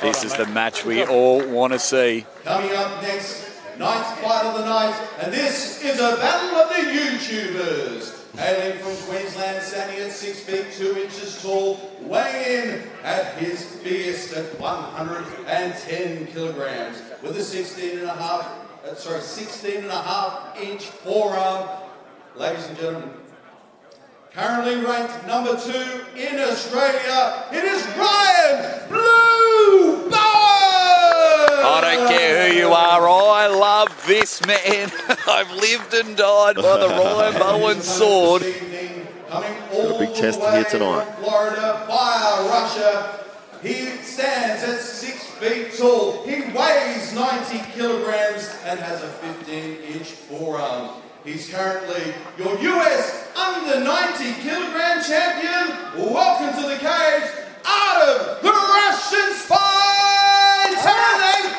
This is the match we all want to see. Coming up next, ninth fight of the night, and this is a battle of the YouTubers. Hailing from Queensland, standing at 6 feet 2 inches tall, weighing in at his biggest at 110 kilograms, with a 16 and a half, uh, sorry, 16 and a half inch forearm. Ladies and gentlemen, currently ranked number two in Australia, it is Ryan Blue! I don't care who you are. I love this man. I've lived and died by the Ryan Bowen sword. Got a big test here tonight. Florida, Fire Russia. He stands at six feet tall. He weighs 90 kilograms and has a 15 inch forearm. He's currently your US under 90 kilogram champion. Welcome to the cage, Adam the Russian Spy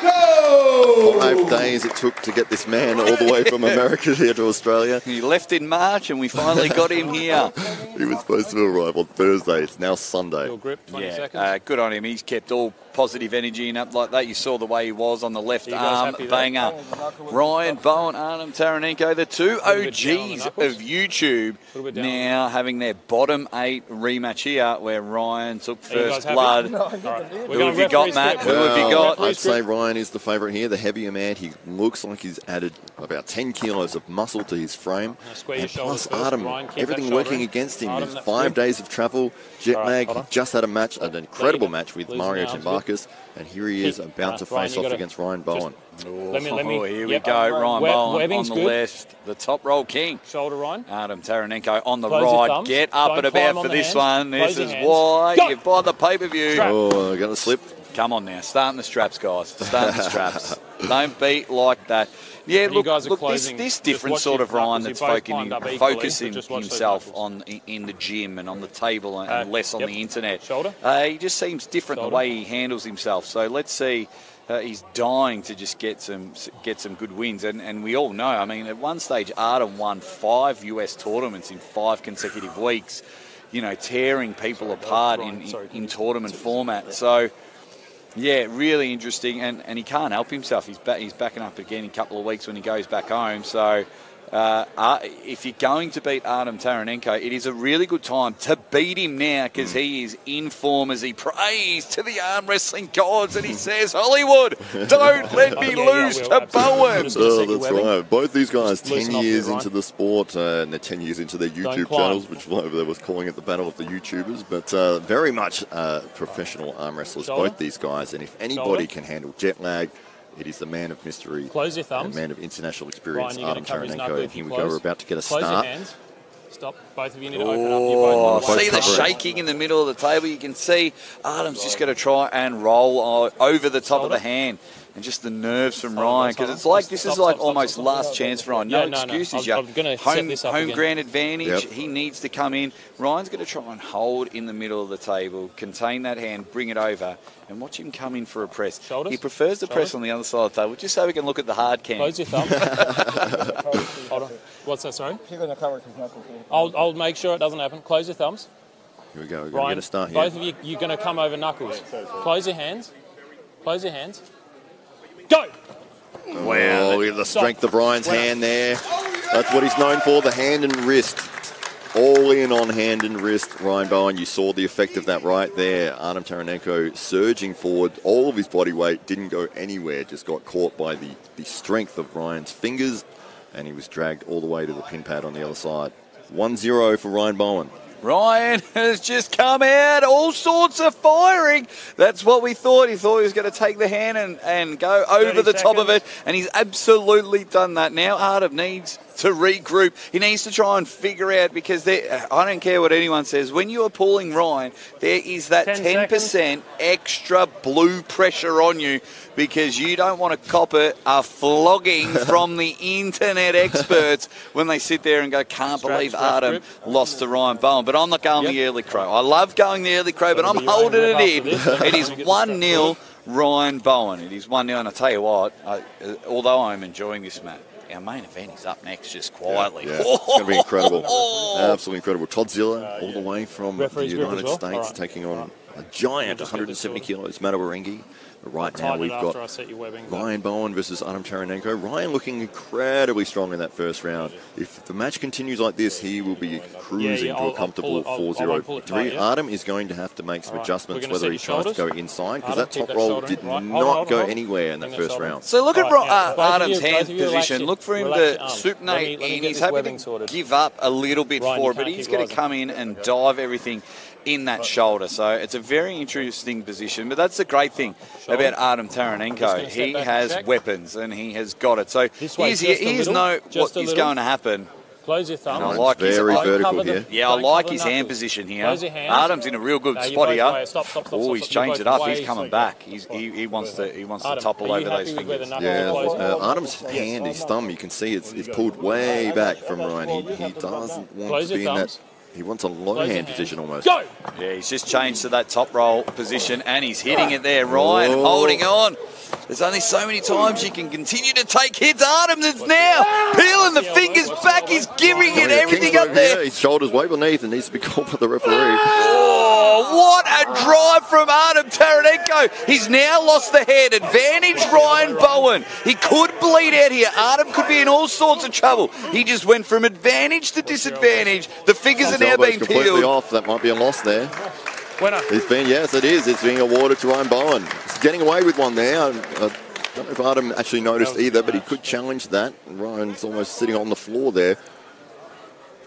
Taranenko! Five days it took to get this man all the way from America here to Australia. He left in March and we finally got him here. He was supposed to arrive on Thursday. It's now Sunday. Yeah, uh, good on him. He's kept all positive energy and up like that. You saw the way he was on the left you arm happy there? banger. Ryan Bowen, Artem Taranenko, the two OGs of YouTube, now having their bottom eight rematch here, where Ryan took first blood. No, Who have you got, Matt? Who have you got? I'd say Ryan is the favourite here, the heavier man. He looks like he's added about 10 kilos of muscle to his frame. square your And shoulders plus, first. Artem, Ryan, keep that everything working in. against him. Artem, five days of travel, jet All right, lag. hold just had a match, an incredible match with Mario arms a and here he is about to uh, Ryan, face off against Ryan Bowen. Let me- let me- Oh, here we yep. go. Ryan Web- Bowen on webbing's the good. left, the top roll king. Shoulder Ryan. Adam Taranenko on the Close right. thumbs. Get up Don't and about for this hands. one. This Close your is hands. why Go! you buy the pay per view. Oh, going to slip. Come on now, starting the straps, guys. Starting the straps. Don't beat like that. Yeah, And you look, guys are look this, closing. this Just different sort of Ryan that's focusing, equally, focusing just watch those himself on in, in the gym and on the table and, Uh, and less on yep. the internet. Shoulder. Uh, he just seems different Shoulder. the way he handles himself. So let's see. Uh, he's dying to just get some get some good wins, and, and we all know. I mean, at one stage, Artem won five US tournaments in five consecutive weeks. You know, tearing people apart in, in, in tournament format. So. Yeah, really interesting, and, and he can't help himself. He's back, he's backing up again in a couple of weeks when he goes back home. So, uh, uh, if you're going to beat Artem Taranenko, it is a really good time to beat him now because he is in form as he prays to the arm wrestling gods and he says, "Hollywood, don't let me lose to Bowen." Oh, that's right. Both these guys, Just 10 years into the sport, uh, and they're 10 years into their YouTube channels, which they was calling it the Battle of the YouTubers, but uh, very much uh, professional arm wrestlers, Shoulder. both these guys. And if anybody Shoulder. can handle jet lag, it is the man of mystery, Close your thumbs. man of international experience, Ryan, you're Artem going to cover Taranenko. Here we go. We're about to get a Close start. Your. Stop. Both of you need to open up Oh, your both. see the shaking in the middle of the table. You can see Adam's just going to try and roll over the top of the hand. And just the nerves from Ryan, because it's like this is like almost last chance for Ryan. No Yeah, no, no. excuses, I'm- yeah. I'm gonna set home this up home again. ground advantage. Yep. He needs to come in. Ryan's going to try and hold in the middle of the table, contain that hand, bring it over, and watch him come in for a press. He prefers the press on the other side of the table, just so we can look at the hard cam. Close your thumb. Hold. What's that? Sorry. He's going to cover his knuckles. I'll, I'll make sure it doesn't happen. Close your thumbs. Here we go. We're going to get a start here. both of you, you're going to come over knuckles. Close your hands. Close your hands. Go! Wow, look at the strength of Ryan's hand there. That's what he's known for, the hand and wrist. All in on hand and wrist. Ryan Bowen, you saw the effect of that right there. Artem Taranenko surging forward. All of his body weight didn't go anywhere, just got caught by the, the strength of Ryan's fingers, and he was dragged all the way to the pin pad on the other side. 1 0 for Ryan Bowen. Ryan has just come out, all sorts of firing. That's what we thought. He thought he was going to take the hand and, and go over 30 the top of it, and he's absolutely done that. Now Artem needs to regroup. He needs to try and figure out because there, I don't care what anyone says. When you are pulling Ryan, there is that ten percent extra blue pressure on you because you don't want to cop it a flogging from the internet experts when they sit there and go, "Can't Strap, believe grip. lost to Ryan Bowen." But I'm not going the early crow. I love going the early crow, but I'm be your own holding it in. It is one strap 0 Ryan Bowen. It is one 0 and I tell you what, I, uh, although I'm enjoying this match. Our main event is up next, just quietly. Yeah, it's going to be incredible. Absolutely incredible. Todd Zilla, uh, all the way from the Referee's grip United well? States, All right. taking on a giant, 170 kilos, Matawarengi. But right now we've it after I got webbing. Ryan Bowen versus Adam Taranenko. Ryan looking incredibly strong in that first round. If the match continues like this, he will be cruising yeah, to I'll- a I'll comfortable pull it- I'll- I 4-0 won't victory. yeah? Adam is going to have to make some All right, adjustments whether he tries to go inside because that top that roll shoulder in. did Right, hold on, not hold go on. anywhere in Bring that that first round. So look at Right, Ro- yeah. uh, Adam's you- hand of you relax position. Look for him to your arm. supinate Let me- let me in. He's this happy to give up a little bit Ryan, you forward, but he's going to come in and dive everything in that shoulder. So it's a very interesting position. But that's the great thing Shoulder. about Adam Just Taranenko. He back and has weapons and he has got it. So This way, here's, just a little, know just what a is little. going to happen. Close your thumb. And I like his, Very I- vertical cover the- here. yeah, I like his hand position here. Close your hands. Adam's in a real good No, spot here. Stop, stop, stop, oh, stop, he's changed it up. He's way. coming back. He's, he, he wants to he wants to topple over those with where the fingers. Yeah, are uh, Adam's hand, his thumb, you can see it's, it's pulled way back from Ryan. He, he doesn't want to be in that. Thumbs. He wants a low Close hand position almost. Go! Yeah, he's just changed to that top roll position and he's hitting it there. Oh. Ryan Oh. holding on. There's only so many times you can continue to take hits. Adams is now peeling the fingers back. He's giving it Oh, yeah, everything up there. His shoulders way beneath and needs to be called by the referee. Ah! Oh, what a drive from Adam Taranenko. He's now lost the head. Advantage Ryan Bowen. He could bleed out here. Adam could be in all sorts of trouble. He just went from advantage to disadvantage. The figures are His now being completely peeled. off. That might be a loss there. Winner. It's been, yes, it is. It's being awarded to Ryan Bowen. He's getting away with one there. I, I don't know if Adam actually noticed either, but he could challenge that. Ryan's almost sitting on the floor there.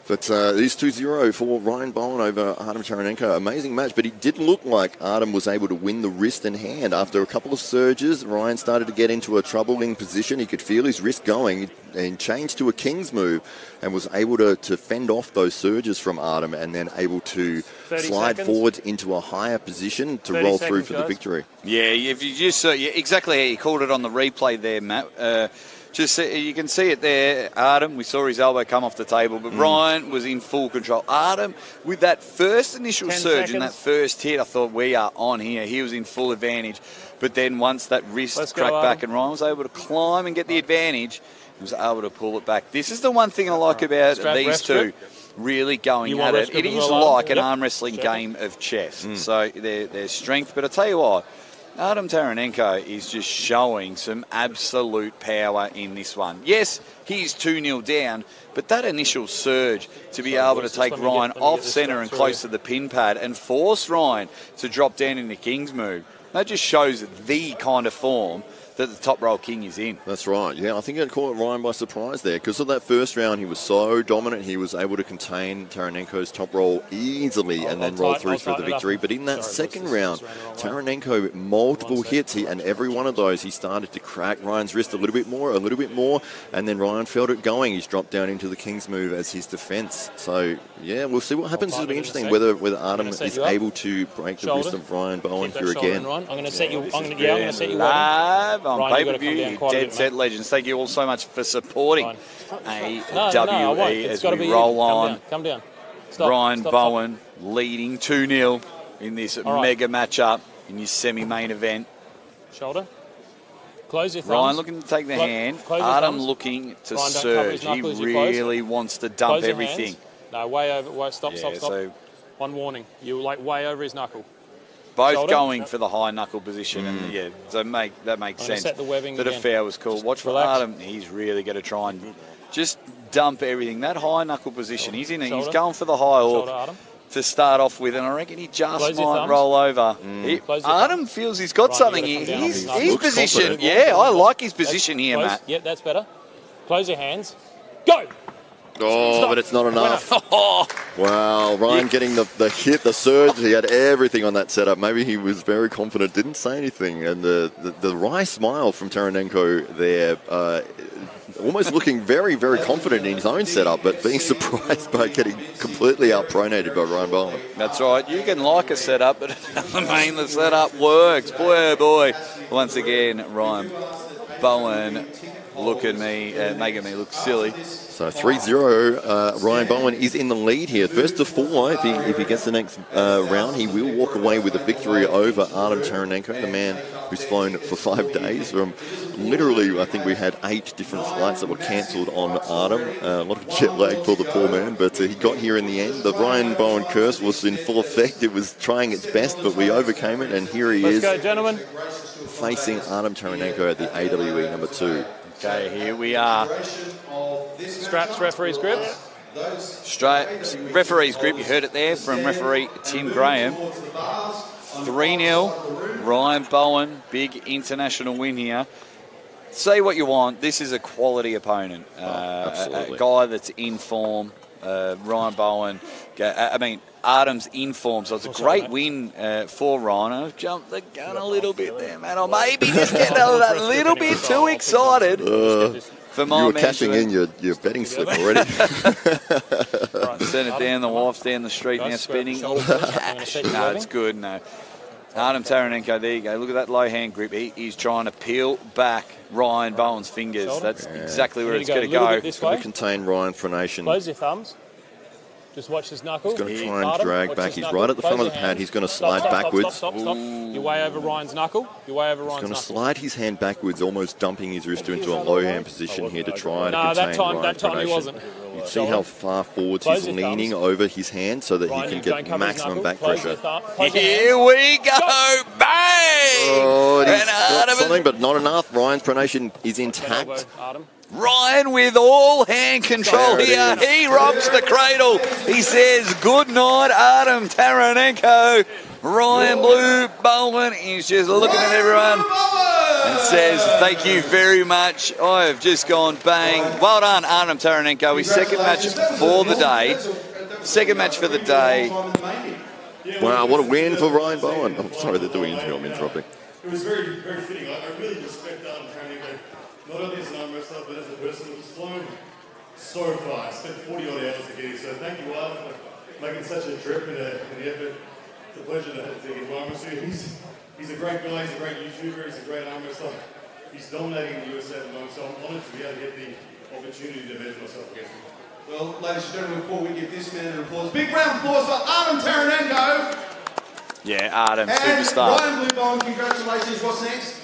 But uh, it is 2-0 for Ryan Bowen over Adam Taranenko. Amazing match, but it did look like Adam was able to win the wrist and hand. After a couple of surges, Ryan started to get into a troubling position. He could feel his wrist going and changed to a king's move and was able to, to fend off those surges from Adam and then able to slide seconds. forward into a higher position to 30 roll through seconds, for the victory. Yeah, if you just uh, yeah, exactly how you called it on the replay there, Matt. Uh, just see, you can see it there. Adam, we saw his elbow come off the table, Mm. but Ryan was in full control. Adam, with that first initial 10 surge and that first hit, I thought we are on here. He was in full advantage, but then once that wrist Let's go, cracked back and Ryan was able to climb and get the advantage, he was able to pull it back. This is the one thing I like about Strap, these two. grip. Really going You at it. It is grip It as is well, Adam? like an Yep. arm wrestling Check. game of chess. So there, there's strength. But I tell you what, Adam Taranenko is just showing some absolute power in this one. Yes, he's 2 0 down, but that initial surge to be able to take let me get- Ryan get off centre and close to the pin pad and force Ryan to drop down in the King's move, that just shows the kind of form that the top roll king is in. That's right. Yeah, I think it caught Ryan by surprise there because of that first round. He was so dominant. He was able to contain Taranenko's top roll easily I'll- and then I'll roll tight- through I'll for the tighten it up. victory. But in that Sorry, second round, this is Taranenko multiple hits, he, and every one of those he started to crack Ryan's wrist a little bit more, a little bit more, and then Ryan felt it going. He's dropped down into the King's move as his defence. So yeah, we'll see what happens. It'll be it in a interesting whether whether Adam is able to break the wrist of Ryan Bowen here again. Ryan. I'm going to set you. I'm going to Yeah, I'm going to set you. webbing. Live on pay per view. down quite a Dead Set mate. Legends. Thank you all so much for supporting Fine. No, no, no, I won't. AWE It's as we be roll on. Come down. Come down. Stop. Ryan stop, stop. Bowen leading 2 0 in this right. mega matchup in your semi main event. Shoulder. Close your thumbs. Ryan looking to take the hand. Adam looking to Ryan, don't cover his surge. He really wants to dump everything. hands. No, way over. Way, stop, Yeah, stop, stop. so One warning. You were like way over his knuckle. Both Shoulder. going for the high knuckle position, and mm. yeah, so make that makes I'm sense. set the webbing that again. affair was cool. Just Watch for relax. Adam. He's really going to try and just dump everything. That high knuckle position. He's in it. He's going for the high hook. To start off with, and I reckon he just Close might roll over. Mm. He- Close Adam feels he's got Right, something here. gotta come down He's, off his he's positioned. confident. Yeah, I like his That's position here, close. Matt. Yep, that's better. Close your hands. Go. Oh, Stop. but it's not enough. Oh, Wow, Ryan getting the, the hit, the surge. He had everything on that setup. Maybe he was very confident, didn't say anything. And the, the, the wry smile from Taranenko there, uh, almost looking very, very confident in his own setup, but being surprised by getting completely outpronated by Ryan Bowen. that's right. You can like a setup, but it doesn't mean the setup works. Boy, oh boy. Once again, Ryan Bowen look at me, uh, making me look silly. So 3-0, uh, Ryan Bowen is in the lead here. First to four, if he, if he gets the next uh, round, he will walk away with a victory over Adam Taranenko, the man who's flown for five days. From literally, I think we had eight different flights that were cancelled on Artem. Uh, a lot of jet lag for the poor man, but uh, he got here in the end. The Ryan Bowen curse was in full effect. It was trying its best, but we overcame it, and here he Let's is go, gentlemen. facing Artem Taranenko at the AWE number two. Okay, here we are. Straps, referee's grip. Straps referee's grip. You heard it there from referee Tim Graham. 3 0. Ryan Bowen, big international win here. Say what you want. This is a quality opponent. Uh, a- a, guy that's in form. Uh, Ryan Bowen. I I mean, Adam's in form, so it's a great mate? win uh, for Ryan. I've jumped the gun a little bit there, man. I maybe just getting a little bit too excited for my You were man cashing in your, your betting slip already. Send it down, the wife's down the street now spinning. square up the shoulders. I'm gonna set you no, it's good, no. Artem Taranenko, there you go. Look at that low hand grip. He, he's trying to peel back Ryan Bowen's fingers. Shoulder. That's exactly where You it's go going to go. this going way. to contain Ryan Frenation. Close your thumbs. Just watch his knuckle. He's going to try and Artem, drag watch back. He's knuckle. right at the front of the pad. hands. He's going to slide stop, stop, backwards. Stop, stop, stop. You're way over Ryan's knuckle. You're way over Ryan's knuckle. He's going to slide his hand backwards, almost dumping his wrist into a low hand position here to try and No, contain that time, Ryan that time he wasn't. You can see how far forwards Close he's leaning thumbs. over his hand so that Ryan, he can get maximum back Close pressure. your thumb- close your Here we go. Bang! Oh, and he's And got something, but not enough. Ryan's pronation is intact. Artem. Ryan with all hand control There here. is. He rocks the cradle. He says, Good night, Artem Taranenko. Ryan Blue Bowen is just looking at everyone and says, Thank you very much. I have just gone bang. Well done, Artem Taranenko. His second match for the day. Second match for the day. Wow, what a win for Ryan Bowen. I'm sorry they're doing interview. I'm interrupting. It was very, very fitting. I, I really respect Adam Taranenko, not only as an arm wrestler, but as a person who's flown so far. I spent 40 odd hours to get here, so thank you, Adam, for making such a trip and, a, and the effort. It's a pleasure to, to get arm wrestle you. He's, he's a great guy, he's a great YouTuber, he's a great arm wrestler. He's dominating the USA at the moment, so I'm honoured to be able to get the opportunity to measure myself against him. Well, ladies and gentlemen, before we give this man an applause, big round of applause for Artem Taranenko Yeah, Artem, and superstar. Ryan Blue Bowen. Congratulations. What's next?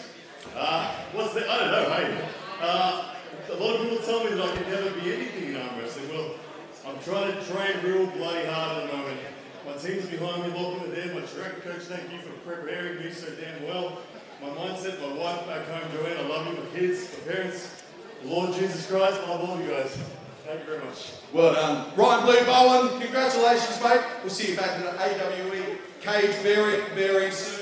Uh, what's the, I don't know, hey. Uh, a lot of people tell me that I can never be anything in arm wrestling. Well, I'm trying to train real bloody hard at the moment. My team's behind me, locking it there. My track coach, thank you for preparing me so damn well. My mindset, my wife back home, Joanne, I love you, my kids, my parents, Lord Jesus Christ, I love all you guys. Thank you very much. Well done. Ryan Blue Bowen, congratulations, mate. We'll see you back in the AWE cage very, very soon.